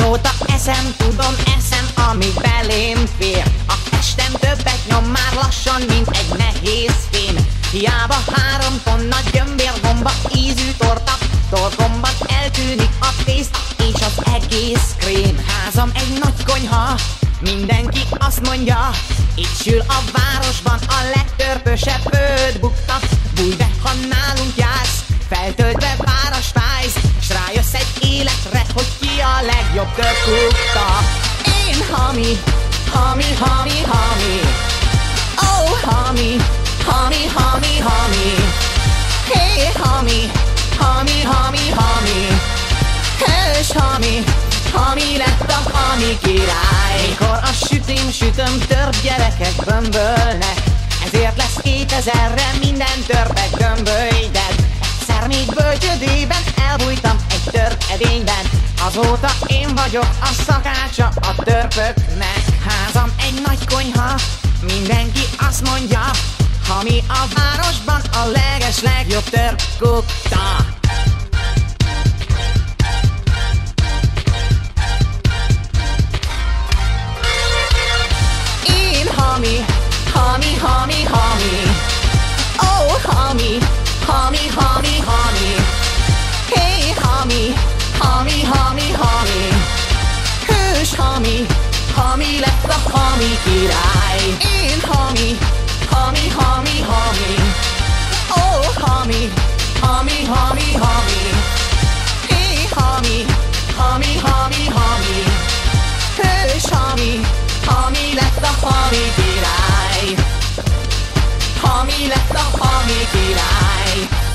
Eszem, tudom, eszem, ami belém fér. A testem többet nyom már lassan, mint egy nehéz fém. Hiába három tonna gyömbérbomba ízű torta. Torkomban eltűnik a tészta és az egész krém. Házam egy nagy konyha, mindenki azt mondja. Itt sül a városban a legtörpösebb föld bukta Bújj be, ha törkukta Én hami, hami, hami, hami. Oh, hami, hami, hami, hami. Hey, hami, hami, hami, hami. Hős hami, hami lett a hami király. Mikor a sütém sütöm, törp gyerekek bömbölnek. Ezért lesz 2000-re minden törpek gömbölyded. Egyszer még bölcsödében elbújtam egy törp edényben Azóta én vagyok a szakácsa a törpöknek. Házam egy nagy konyha, mindenki azt mondja Hami a városban a leges legjobb törp kukta Én hami, hami, hami hami, hami lett a hami király. Én hami, hami, hami, hami. Oh, hami, hami, hami, hami. Hey, hami, hami, hami, hami. Hős hami, hami lett a hami király. Hami lett a hami király